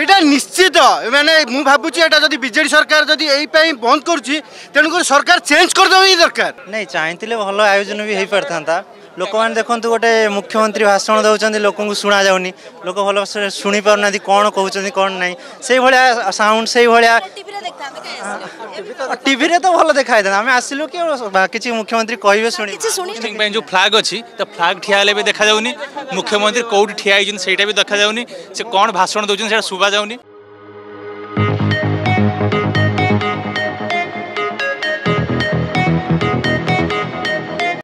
এটা নিশ্চিত মানে মু ভাবুছি এটা যদি বিজেডি সরকার যদি এই পাই বন্ধ করুছি তেণুকরি সরকার চেঞ্জ করিদেবা হি দরকার ନାଇଁ ଚାହିଁଥିଲେ ଭଲ ଆୟୋଜନ ବି ହେଇପାରିଥାନ୍ତା ଲୋକମାନେ ଦେଖନ୍ତୁ ଗୋଟେ ମୁଖ୍ୟମନ୍ତ୍ରୀ ଭାଷଣ ଦେଉଛନ୍ତି ଲୋକଙ୍କୁ ଶୁଣାଯାଉନି ଲୋକ ଭଲ ଶୁଣିପାରୁନାହାନ୍ତି କ'ଣ କହୁଛନ୍ତି କ'ଣ ନାହିଁ ସେଇଭଳିଆ ସାଉଣ୍ଡ ସେଇଭଳିଆ টিভিরে ତ ଭଲ ଦେଖାଯାଇଥାନ୍ତା ଆମେ ଆସିଲୁ କି କିଛି ମୁଖ୍ୟମନ୍ତ୍ରୀ କହିବେ ଶୁଣି ମିଟିଂ ପାଇଁ ଯେଉଁ ଫ୍ଲାଗ୍ ଅଛି ତା ଫ୍ଲାଗ୍ ଠିଆ ହେଲେ ବି ଦେଖାଯାଉନି ମୁଖ୍ୟମନ୍ତ୍ରୀ କେଉଁଠି ଠିଆ ହେଇଛନ୍ତି ସେଇଟା ବି ଦେଖାଯାଉନି ସେ କ'ଣ ଭାଷଣ ଦେଉଛନ୍ତି ସେଇଟା ଶୁଭାଯାଉନି